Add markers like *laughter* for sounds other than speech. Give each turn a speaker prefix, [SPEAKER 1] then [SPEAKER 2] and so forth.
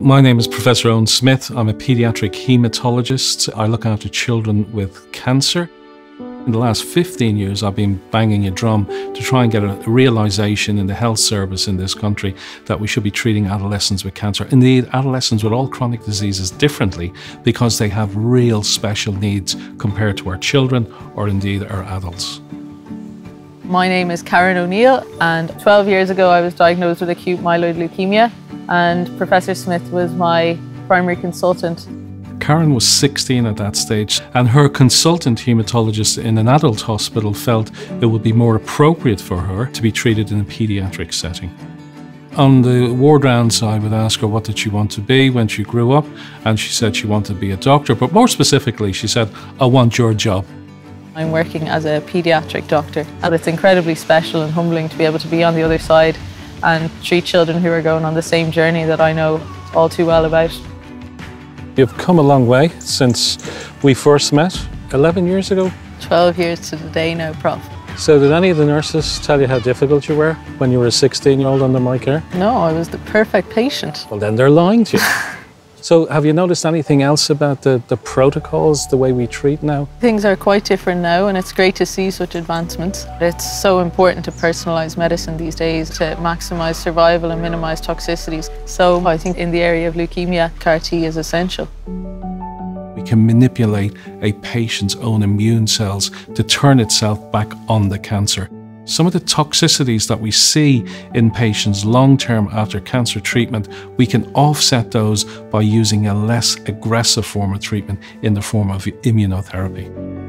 [SPEAKER 1] My name is Professor Owen Smith. I'm a paediatric haematologist. I look after children with cancer. In the last 15 years, I've been banging a drum to try and get a realization in the health service in this country that we should be treating adolescents with cancer. Indeed, adolescents with all chronic diseases differently because they have real special needs compared to our children or indeed our adults.
[SPEAKER 2] My name is Karen O'Neill, and 12 years ago I was diagnosed with acute myeloid leukemia, and Professor Smith was my primary consultant.
[SPEAKER 1] Karen was 16 at that stage, and her consultant hematologist in an adult hospital felt it would be more appropriate for her to be treated in a paediatric setting. On the ward rounds, I would ask her what did she want to be when she grew up, and she said she wanted to be a doctor, but more specifically, she said, I want your job.
[SPEAKER 2] I'm working as a paediatric doctor, and it's incredibly special and humbling to be able to be on the other side and treat children who are going on the same journey that I know all too well about.
[SPEAKER 1] You've come a long way since we first met 11 years ago.
[SPEAKER 2] 12 years to the day now, Prof.
[SPEAKER 1] So, did any of the nurses tell you how difficult you were when you were a 16 year old under my care?
[SPEAKER 2] No, I was the perfect patient.
[SPEAKER 1] Well, then they're lying to you. *laughs* So, have you noticed anything else about the, the protocols, the way we treat now?
[SPEAKER 2] Things are quite different now, and it's great to see such advancements. It's so important to personalise medicine these days to maximise survival and minimise toxicities. So, I think in the area of leukemia, CAR T is essential.
[SPEAKER 1] We can manipulate a patient's own immune cells to turn itself back on the cancer. Some of the toxicities that we see in patients long term after cancer treatment, we can offset those by using a less aggressive form of treatment in the form of immunotherapy.